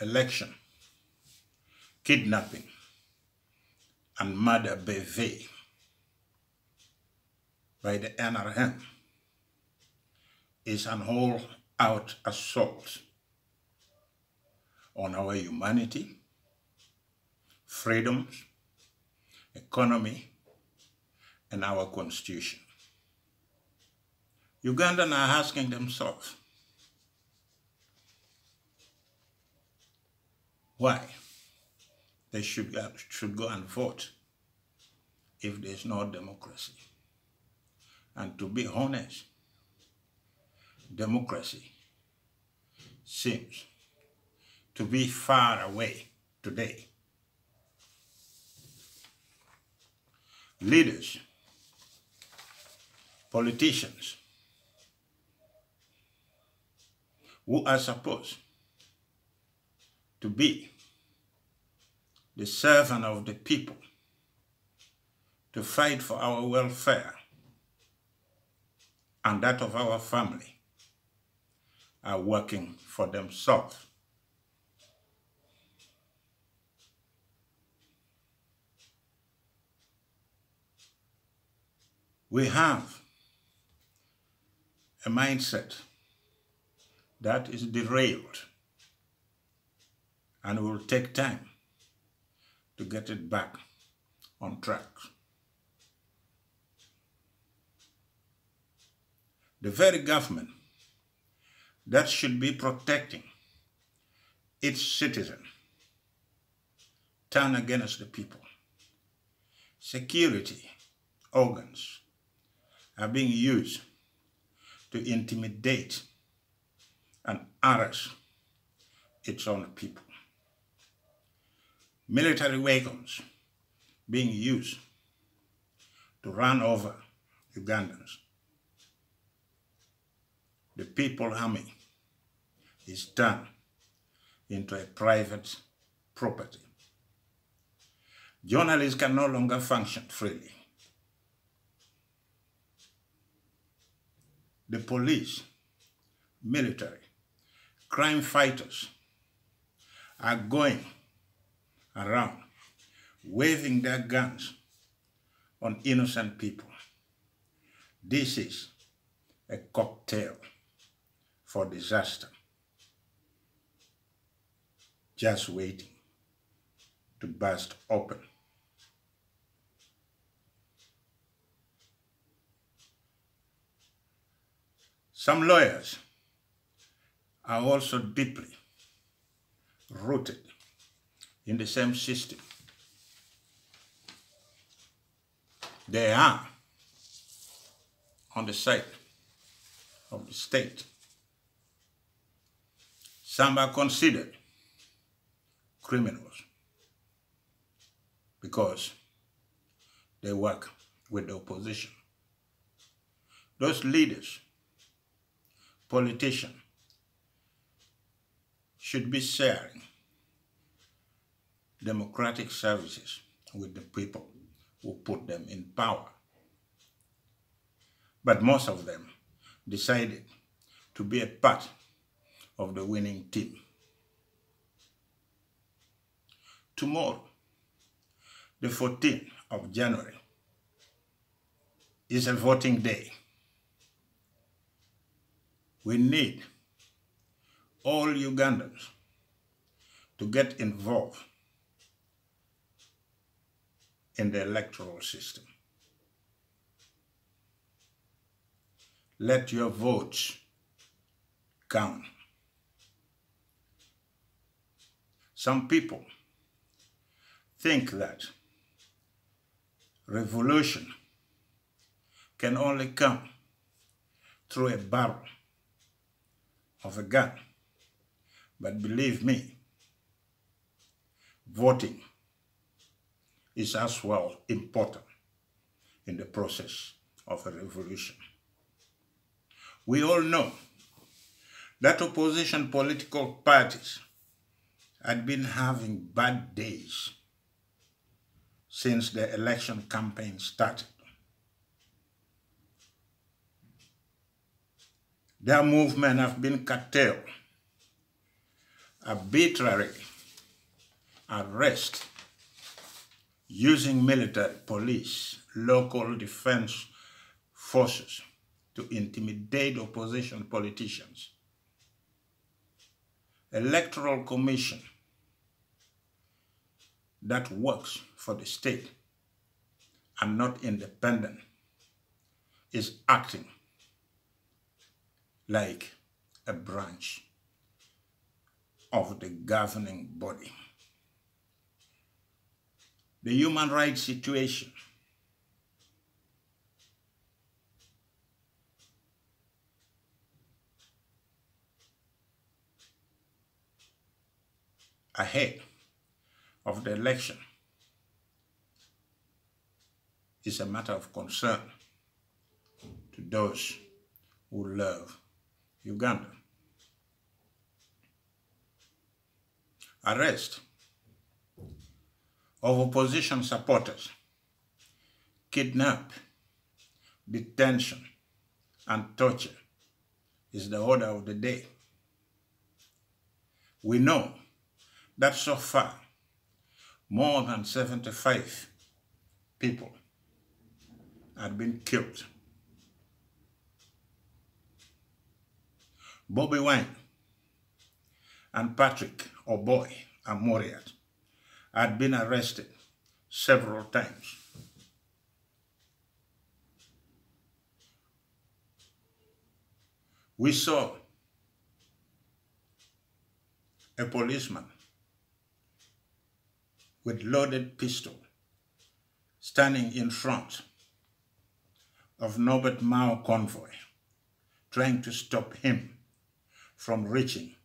election, kidnapping, and murder bevy by the NRM is an all-out assault on our humanity, freedoms, economy, and our constitution. Ugandans are asking themselves, why they should, should go and vote if there's no democracy. And to be honest, democracy seems to be far away today. Leaders, politicians, who are supposed to be the servant of the people, to fight for our welfare and that of our family, are working for themselves. We have a mindset that is derailed and it will take time to get it back on track. The very government that should be protecting its citizen turn against the people. Security organs are being used to intimidate and harass its own people. Military vehicles being used to run over Ugandans. The People Army is turned into a private property. Journalists can no longer function freely. The police, military, crime fighters are going around waving their guns on innocent people. This is a cocktail for disaster. Just waiting to burst open. Some lawyers are also deeply rooted in the same system. They are on the side of the state. Some are considered criminals because they work with the opposition. Those leaders, politicians, should be sharing democratic services with the people who put them in power. But most of them decided to be a part of the winning team. Tomorrow, the 14th of January, is a voting day. We need all Ugandans to get involved in the electoral system. Let your votes count. Some people think that revolution can only come through a barrel of a gun. But believe me, voting is as well important in the process of a revolution. We all know that opposition political parties had been having bad days since the election campaign started. Their movement have been curtailed arbitrary arrest using military, police, local defense forces to intimidate opposition politicians. Electoral Commission that works for the state and not independent is acting like a branch of the governing body. The human rights situation ahead of the election is a matter of concern to those who love Uganda. Arrest of opposition supporters, kidnap, detention, and torture is the order of the day. We know that so far, more than 75 people had been killed. Bobby Wine and Patrick Oboi Amuriat had been arrested several times. We saw a policeman with loaded pistol standing in front of Norbert Mao convoy, trying to stop him from reaching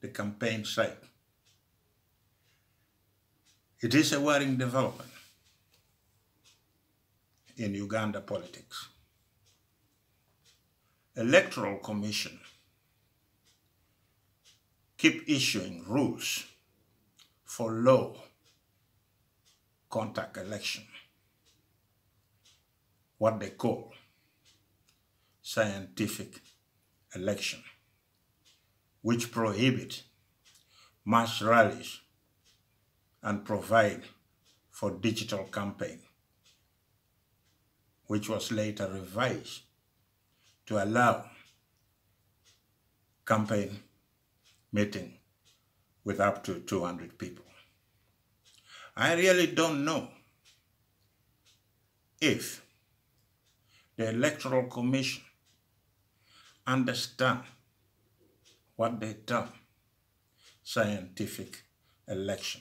the campaign site. It is a worrying development in Uganda politics. Electoral Commission keep issuing rules for low contact election, what they call scientific election, which prohibit mass rallies and provide for digital campaign, which was later revised to allow campaign meeting with up to 200 people. I really don't know if the Electoral Commission understand what they term scientific election.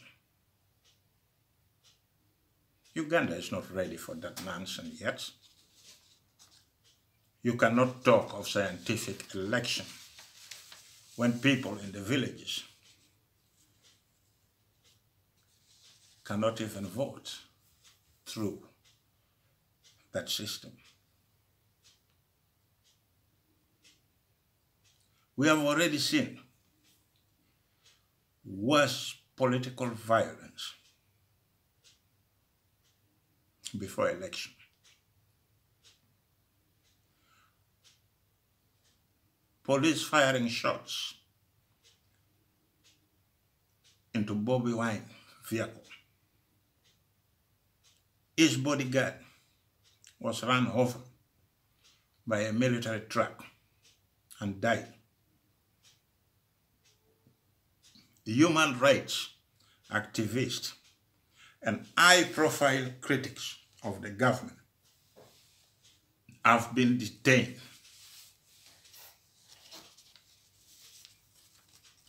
Uganda is not ready for that nonsense yet. You cannot talk of scientific election when people in the villages cannot even vote through that system. We have already seen worse political violence before election. Police firing shots into Bobby Wine vehicle. His bodyguard was run over by a military truck and died. Human rights activists and high-profile critics of the government have been detained,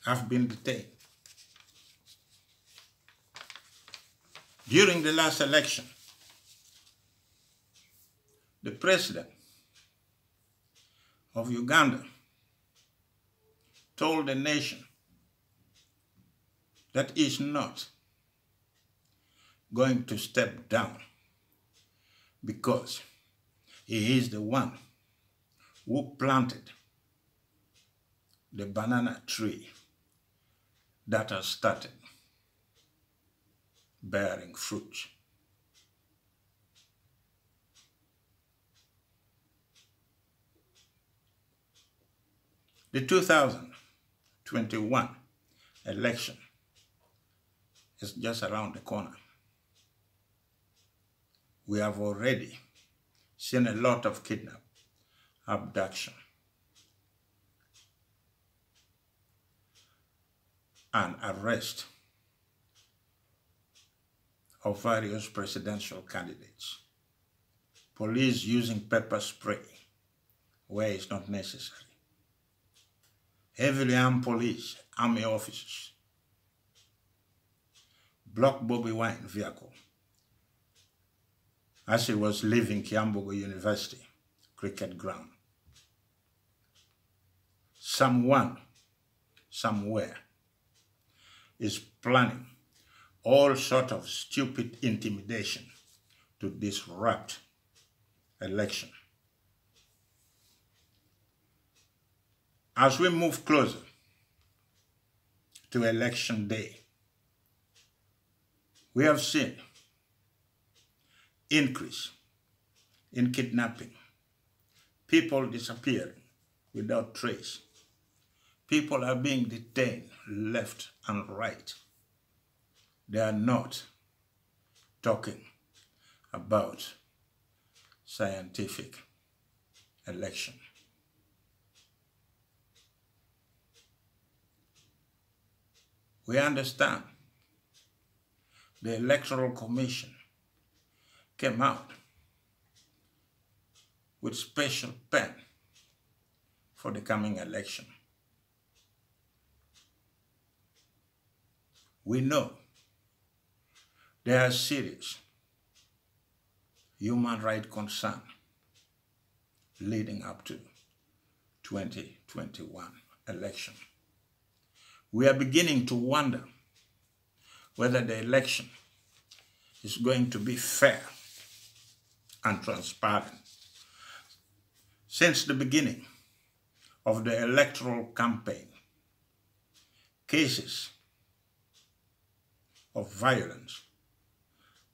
have been detained. During the last election, the president of Uganda told the nation that that is not going to step down because he is the one who planted the banana tree that has started bearing fruit. The 2021 election is just around the corner. We have already seen a lot of kidnap, abduction, and arrest of various presidential candidates. Police using pepper spray where it's not necessary. Heavily armed police, army officers, block Bobby Wine vehicle as he was leaving Kyambogo University cricket ground. Someone, somewhere, is planning all sort of stupid intimidation to disrupt election. As we move closer to election day, we have seen increase in kidnapping, people disappearing without trace, people are being detained left and right. They are not talking about scientific election. We understand the Electoral Commission came out with special pen for the coming election. We know there are serious human rights concern leading up to 2021 election. We are beginning to wonder whether the election is going to be fair and transparent. Since the beginning of the electoral campaign, cases of violence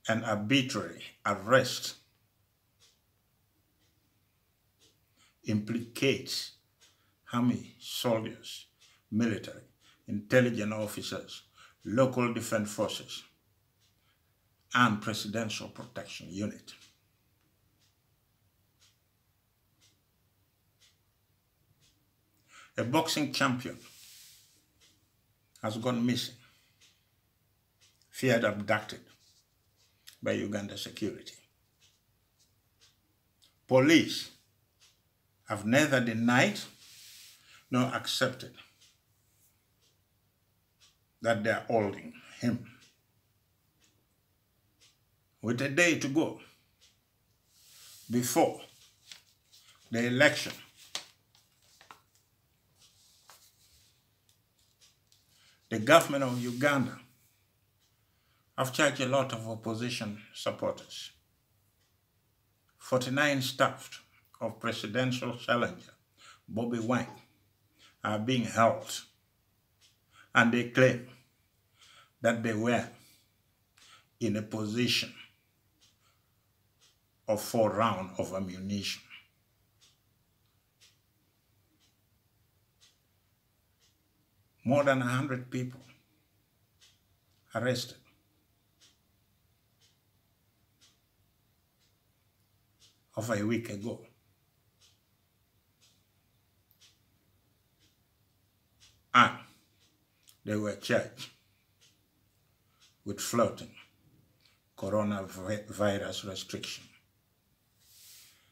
and arbitrary arrest implicates army soldiers, military, intelligence officers, local defense forces, and Presidential Protection Unit. A boxing champion has gone missing, feared abducted by Uganda security. Police have neither denied nor accepted that they are holding him. With a day to go before the election, the government of Uganda have charged a lot of opposition supporters. 49 staff of presidential challenger Bobby Wine are being held and they claim that they were in a position of four rounds of ammunition. More than 100 people arrested. Of a week ago. And they were charged with floating coronavirus restriction.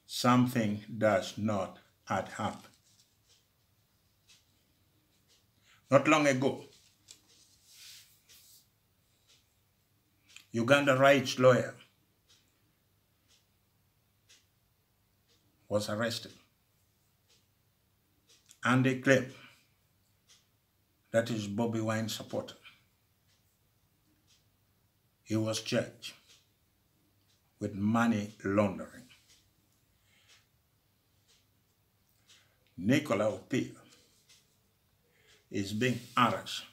Something does not add up. Not long ago, Uganda rights lawyer was arrested and they claim that is Bobby Wine supporter. He was charged with money laundering. Nicola Opiyo is being arrested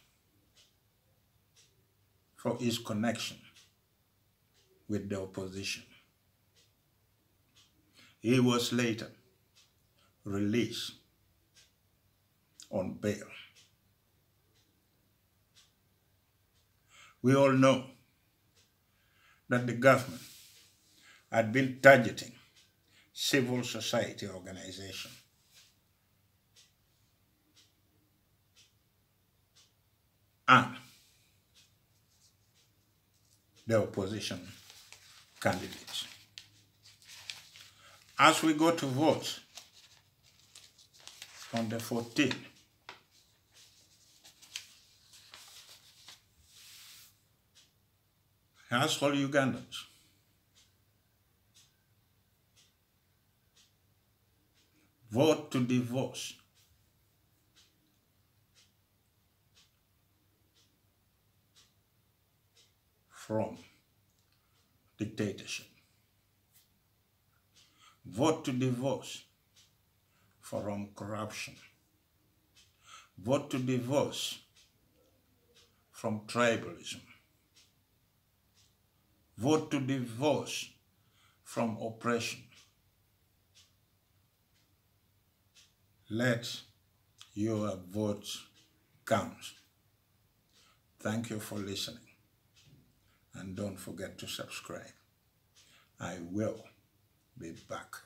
for his connection with the opposition. He was later released on bail. We all know that the government had been targeting civil society organization. And the opposition candidates. As we go to vote on the 14th, ask all Ugandans vote to divorce from dictatorship. Vote to divorce from corruption. Vote to divorce from tribalism. Vote to divorce from oppression. Let your vote count. Thank you for listening. And don't forget to subscribe. I will be back.